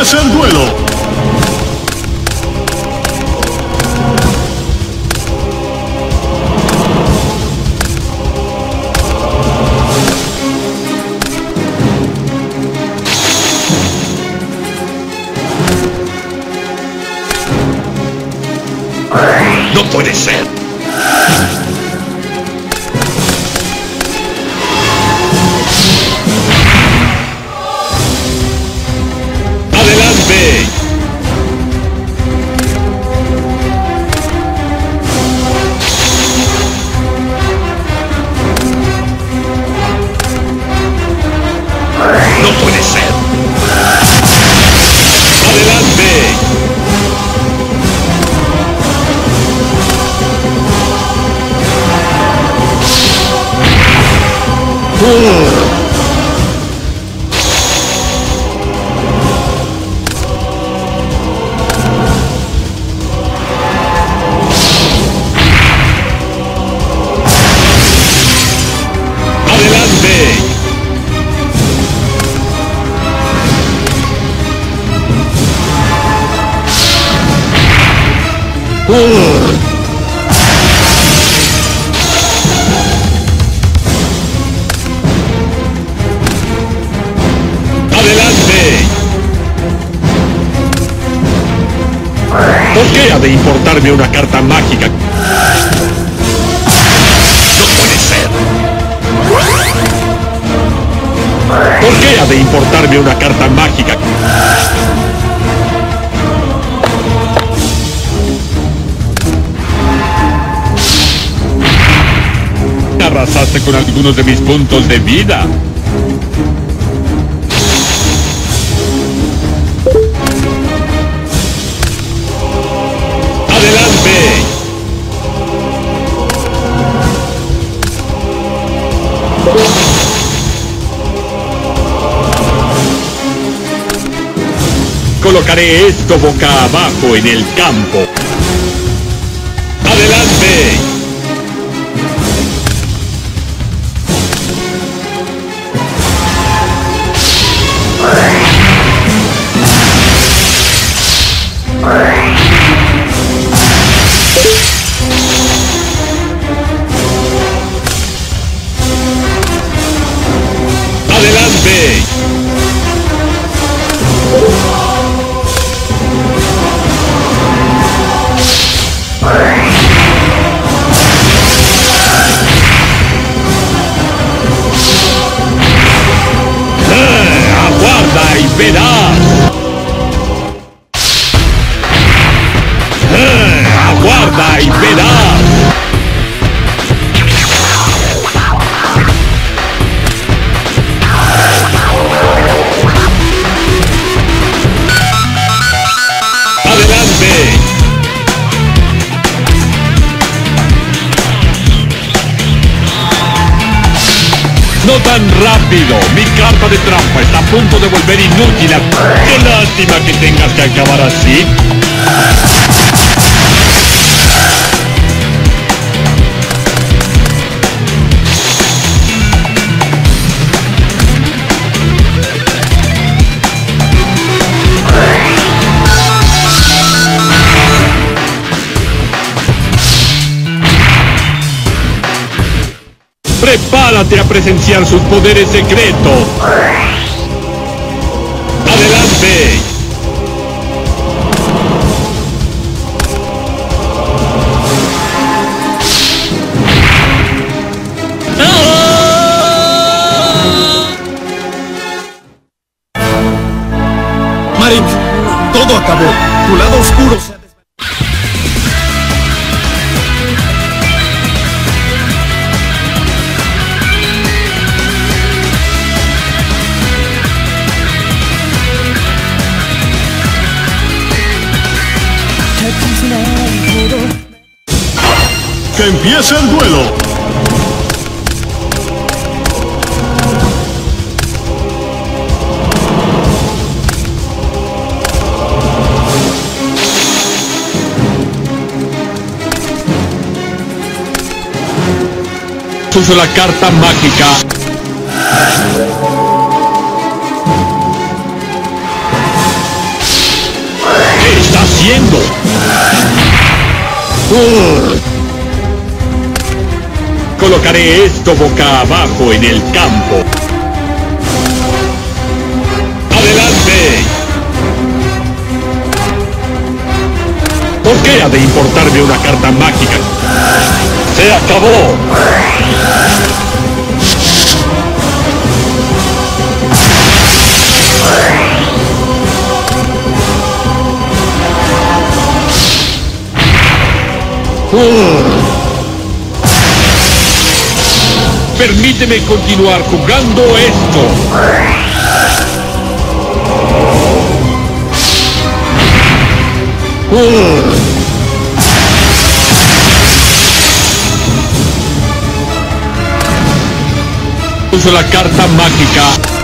Que empiece el duelo. ¡Adelante! ¡Adelante! ¿Por qué ha de importarme una carta mágica? ¡No puede ser! ¿Por qué ha de importarme una carta mágica? Arrasaste con algunos de mis puntos de vida. Colocaré esto boca abajo en el campo. ¡No tan rápido! Mi carta de trampa está a punto de volver inútil. ¡Qué lástima que tengas que acabar así! ¡Prepárate a presenciar sus poderes secretos! Que empiece el duelo. Uso la carta mágica. haciendo? Colocaré esto boca abajo en el campo. ¡Adelante! ¿Por qué ha de importarme una carta mágica? ¡Se acabó! Permíteme continuar jugando esto. Uso la carta mágica.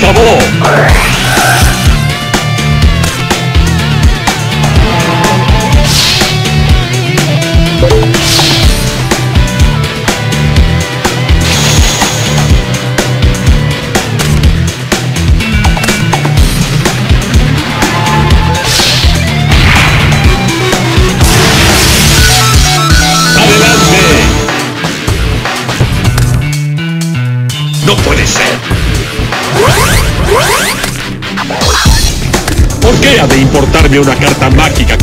¡Se acabó! ¡Adelante! ¿Por qué ha de importarme una carta mágica?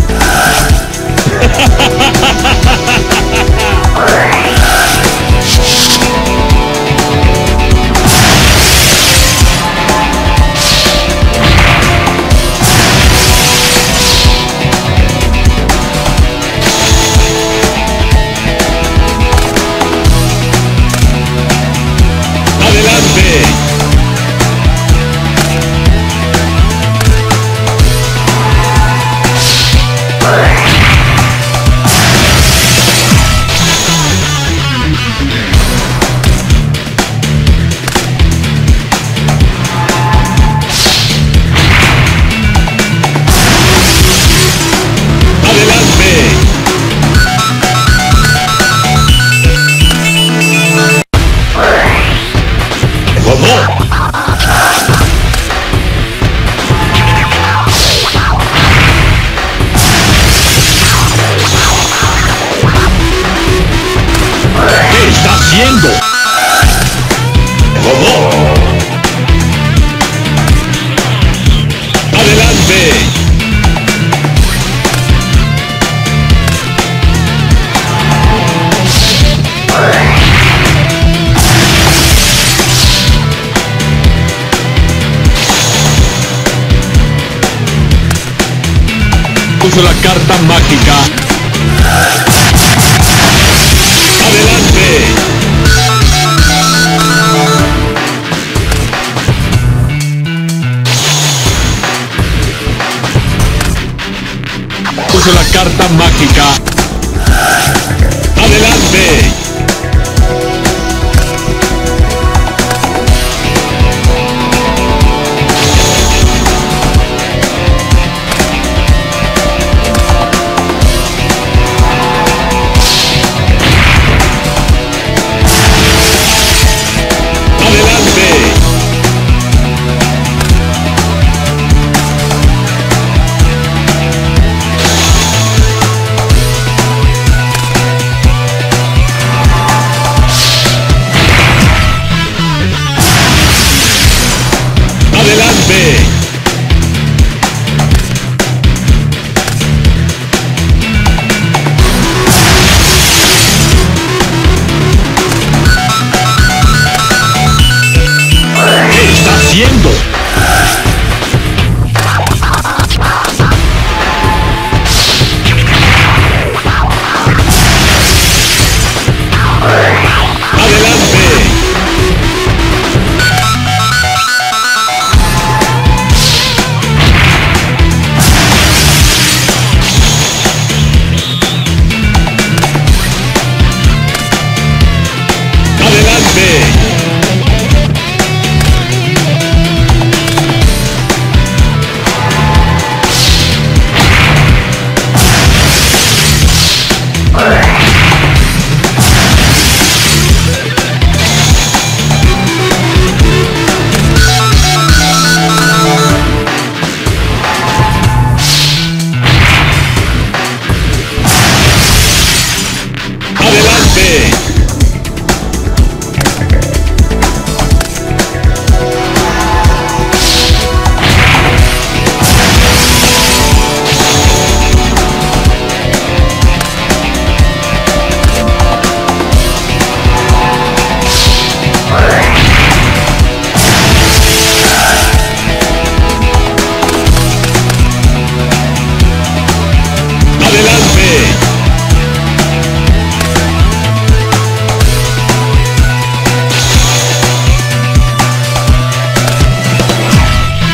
Uso la carta mágica. ¡Adelante! Uso la carta mágica. ¡Adelante!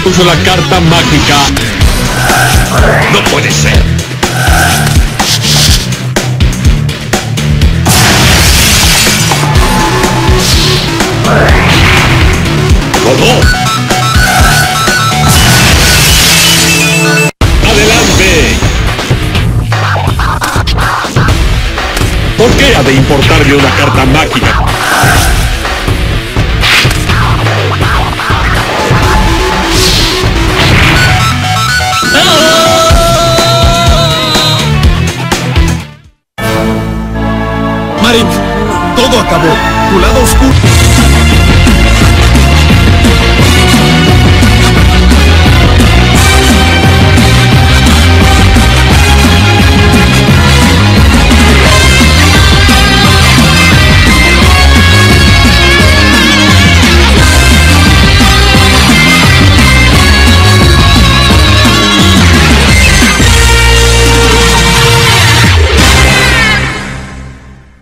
Usando la carta mágica. No puede ser. ¡Oh, ¡Adelante! ¿Por qué ha de importarme una carta mágica? Marik, todo acabó. Tu lado oscuro.